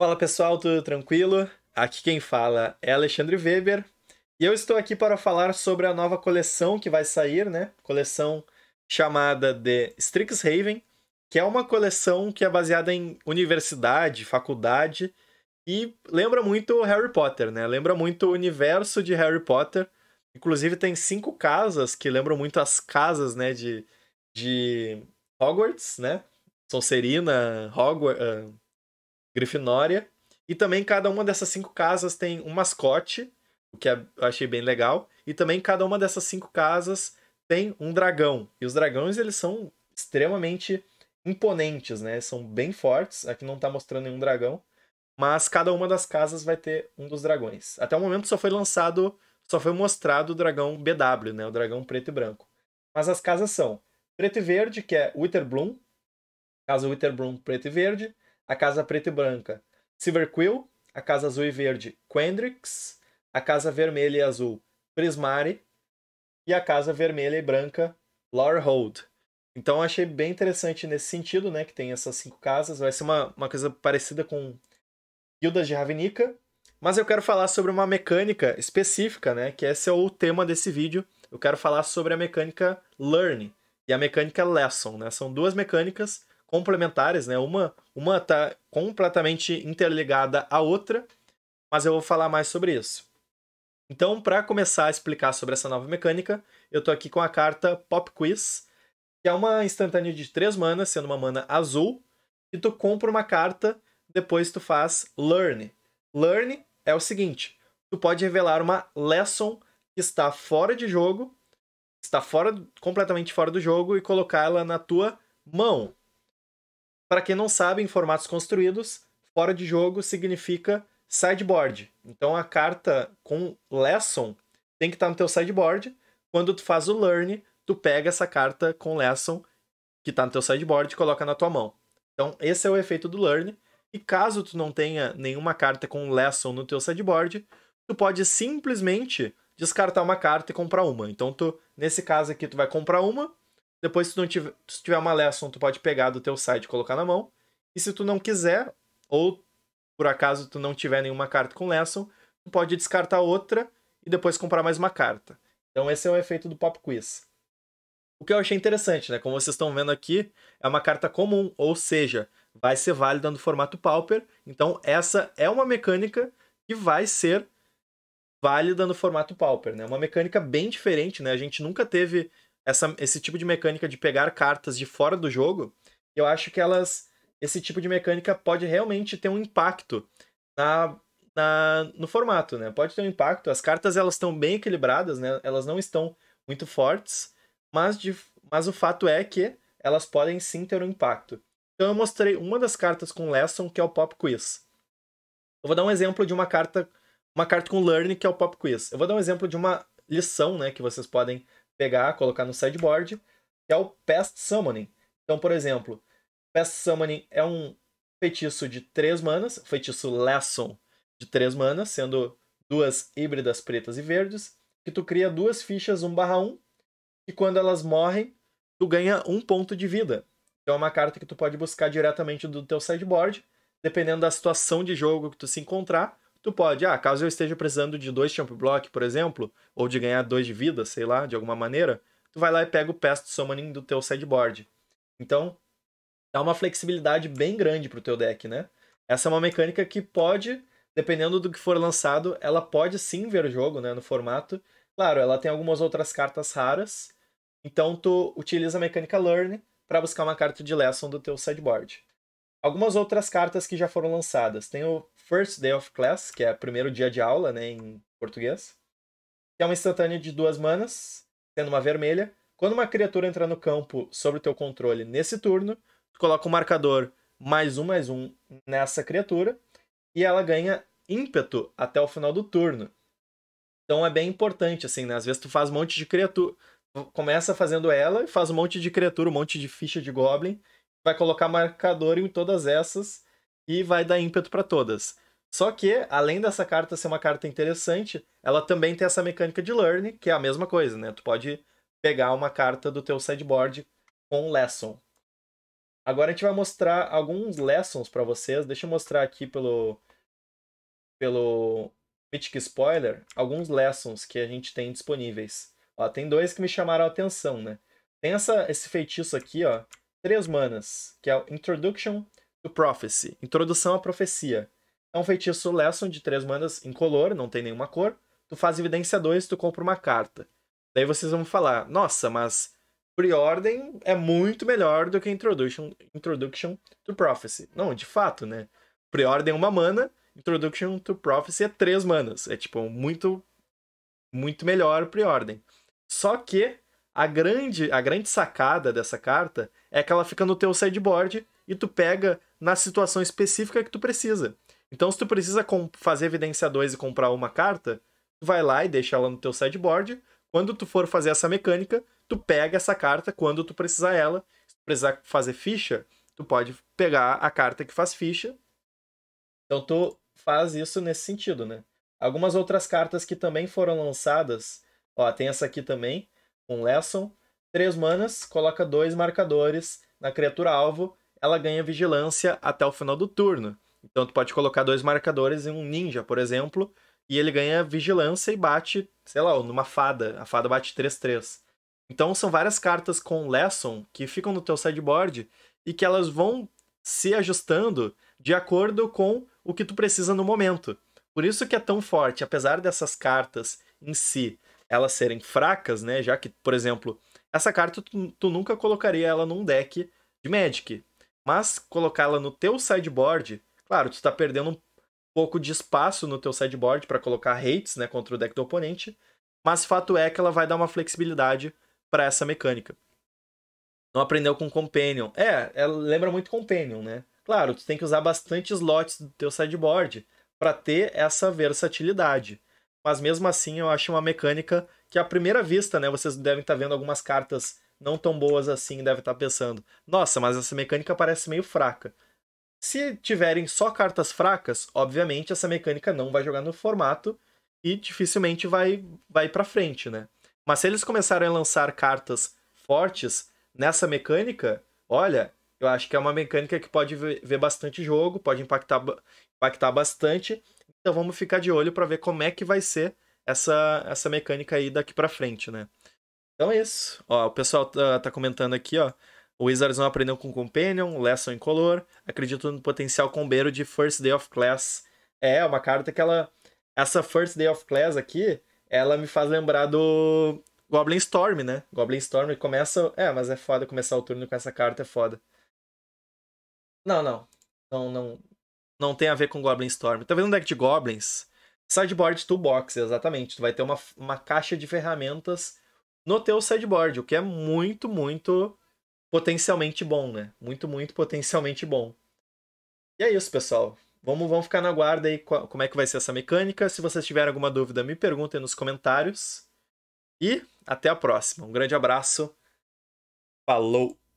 Fala pessoal, tudo tranquilo? Aqui quem fala é Alexandre Weber e eu estou aqui para falar sobre a nova coleção que vai sair, né? Coleção chamada de Strixhaven, que é uma coleção que é baseada em universidade, faculdade e lembra muito Harry Potter, né? Lembra muito o universo de Harry Potter. Inclusive tem cinco casas que lembram muito as casas, né, de, de Hogwarts, né? Sonserina, Hogwarts, uh, Grifinória. E também cada uma dessas cinco casas tem um mascote, o que eu achei bem legal. E também cada uma dessas cinco casas tem um dragão. E os dragões, eles são extremamente imponentes, né? São bem fortes. Aqui não tá mostrando nenhum dragão. Mas cada uma das casas vai ter um dos dragões. Até o momento só foi lançado, só foi mostrado o dragão BW, né? O dragão preto e branco. Mas as casas são preto e verde, que é Witherbloom. Casa Witherbloom preto e verde a casa preta e branca Silver Quill, a casa azul e verde Quendrix, a casa vermelha e azul Prismari e a casa vermelha e branca Lorehold. Então achei bem interessante nesse sentido, né, que tem essas cinco casas. Vai ser uma, uma coisa parecida com Guildas de Ravnica, mas eu quero falar sobre uma mecânica específica, né, que esse é o tema desse vídeo. Eu quero falar sobre a mecânica Learn e a mecânica Lesson, né? São duas mecânicas complementares, né? Uma uma tá completamente interligada à outra, mas eu vou falar mais sobre isso. Então, para começar a explicar sobre essa nova mecânica, eu tô aqui com a carta Pop Quiz, que é uma instantânea de 3 manas, sendo uma mana azul, e tu compra uma carta, depois tu faz Learn. Learn é o seguinte, tu pode revelar uma lesson que está fora de jogo, está fora completamente fora do jogo e colocar ela na tua mão. Para quem não sabe, em formatos construídos, fora de jogo significa sideboard. Então a carta com lesson tem que estar no teu sideboard. Quando tu faz o learn, tu pega essa carta com lesson que está no teu sideboard e coloca na tua mão. Então esse é o efeito do learn. E caso tu não tenha nenhuma carta com lesson no teu sideboard, tu pode simplesmente descartar uma carta e comprar uma. Então tu, nesse caso aqui, tu vai comprar uma, depois, se não tiver, se tiver uma lesson, tu pode pegar do teu site e colocar na mão. E se tu não quiser, ou por acaso tu não tiver nenhuma carta com lesson, tu pode descartar outra e depois comprar mais uma carta. Então esse é o efeito do Pop Quiz. O que eu achei interessante, né? Como vocês estão vendo aqui, é uma carta comum, ou seja, vai ser válida no formato Pauper. Então essa é uma mecânica que vai ser válida no formato Pauper, né? Uma mecânica bem diferente, né? A gente nunca teve essa, esse tipo de mecânica de pegar cartas de fora do jogo, eu acho que elas. Esse tipo de mecânica pode realmente ter um impacto na, na, no formato, né? Pode ter um impacto. As cartas elas estão bem equilibradas, né? Elas não estão muito fortes, mas, de, mas o fato é que elas podem sim ter um impacto. Então eu mostrei uma das cartas com Lesson, que é o Pop Quiz. Eu vou dar um exemplo de uma carta, uma carta com Learn, que é o Pop Quiz. Eu vou dar um exemplo de uma lição, né, que vocês podem pegar, colocar no sideboard, que é o Pest Summoning. Então, por exemplo, Pest Summoning é um feitiço de 3 manas, feitiço Lesson de 3 manas, sendo duas híbridas pretas e verdes, que tu cria duas fichas 1/1, e quando elas morrem, tu ganha um ponto de vida. Então é uma carta que tu pode buscar diretamente do teu sideboard, dependendo da situação de jogo que tu se encontrar, tu pode, ah, caso eu esteja precisando de dois champ block, por exemplo, ou de ganhar dois de vida, sei lá, de alguma maneira, tu vai lá e pega o Pest Summoning do teu sideboard. Então, dá uma flexibilidade bem grande pro teu deck, né? Essa é uma mecânica que pode, dependendo do que for lançado, ela pode sim ver jogo, né, no formato. Claro, ela tem algumas outras cartas raras, então tu utiliza a mecânica Learn para buscar uma carta de Lesson do teu sideboard. Algumas outras cartas que já foram lançadas. Tem o First Day of Class, que é o primeiro dia de aula, né, em português. Que é uma instantânea de duas manas, sendo uma vermelha. Quando uma criatura entrar no campo sob o teu controle nesse turno, tu coloca um marcador mais um, mais um nessa criatura, e ela ganha ímpeto até o final do turno. Então é bem importante, assim, né? Às vezes tu faz um monte de criatura. Começa fazendo ela e faz um monte de criatura, um monte de ficha de Goblin. Vai colocar marcador em todas essas e vai dar ímpeto para todas. Só que, além dessa carta ser uma carta interessante, ela também tem essa mecânica de learn, que é a mesma coisa, né? Tu pode pegar uma carta do teu sideboard com lesson. Agora a gente vai mostrar alguns lessons para vocês. Deixa eu mostrar aqui pelo pelo Mythic Spoiler alguns lessons que a gente tem disponíveis. Ó, tem dois que me chamaram a atenção, né? Tem essa, esse feitiço aqui, ó, três manas, que é o Introduction to Prophecy, Introdução à Profecia. É um feitiço lesson de três manas incolor, não tem nenhuma cor. Tu faz evidência 2, tu compra uma carta. Daí vocês vão falar, nossa, mas Preordem é muito melhor do que Introduction, Introduction to Prophecy. Não, de fato, né? Preordem é uma mana, Introduction to Prophecy é três manas. É tipo muito muito melhor Preordem. Só que a grande a grande sacada dessa carta é que ela fica no teu sideboard e tu pega na situação específica que tu precisa. Então, se tu precisa fazer evidência 2 e comprar uma carta, tu vai lá e deixa ela no teu sideboard. Quando tu for fazer essa mecânica, tu pega essa carta quando tu precisar ela. Se tu precisar fazer ficha, tu pode pegar a carta que faz ficha. Então tu faz isso nesse sentido, né? Algumas outras cartas que também foram lançadas, ó, tem essa aqui também, um Lesson, três manas, coloca dois marcadores na criatura alvo, ela ganha vigilância até o final do turno. Então tu pode colocar dois marcadores em um ninja, por exemplo, e ele ganha vigilância e bate, sei lá, numa fada. A fada bate 3-3. Então são várias cartas com lesson que ficam no teu sideboard e que elas vão se ajustando de acordo com o que tu precisa no momento. Por isso que é tão forte, apesar dessas cartas em si elas serem fracas, né? Já que, por exemplo, essa carta tu, tu nunca colocaria ela num deck de Magic, mas colocá-la no teu sideboard Claro, tu está perdendo um pouco de espaço no teu sideboard para colocar hates né, contra o deck do oponente, mas fato é que ela vai dar uma flexibilidade para essa mecânica. Não aprendeu com Companion. É, ela lembra muito Companion, né? Claro, tu tem que usar bastante slots do teu sideboard para ter essa versatilidade. Mas mesmo assim, eu acho uma mecânica que à primeira vista, né, vocês devem estar tá vendo algumas cartas não tão boas assim, devem estar tá pensando: "Nossa, mas essa mecânica parece meio fraca". Se tiverem só cartas fracas, obviamente essa mecânica não vai jogar no formato e dificilmente vai, vai para frente, né? Mas se eles começarem a lançar cartas fortes nessa mecânica, olha, eu acho que é uma mecânica que pode ver bastante jogo, pode impactar, impactar bastante. Então vamos ficar de olho para ver como é que vai ser essa, essa mecânica aí daqui para frente, né? Então é isso. Ó, o pessoal tá, tá comentando aqui, ó. Wizards não aprendeu com Companion, Lesson Incolor. Acredito no potencial combeiro de First Day of Class. É, uma carta que ela. Essa First Day of Class aqui, ela me faz lembrar do Goblin Storm, né? Goblin Storm começa. É, mas é foda começar o turno com essa carta, é foda. Não, não. Não, não. Não tem a ver com Goblin Storm. Tá vendo um deck de Goblins? Sideboard Toolbox, exatamente. Tu vai ter uma, uma caixa de ferramentas no teu sideboard, o que é muito, muito potencialmente bom, né? Muito, muito potencialmente bom. E é isso, pessoal. Vamos, vamos ficar na guarda aí como é que vai ser essa mecânica. Se vocês tiverem alguma dúvida, me perguntem nos comentários. E até a próxima. Um grande abraço. Falou!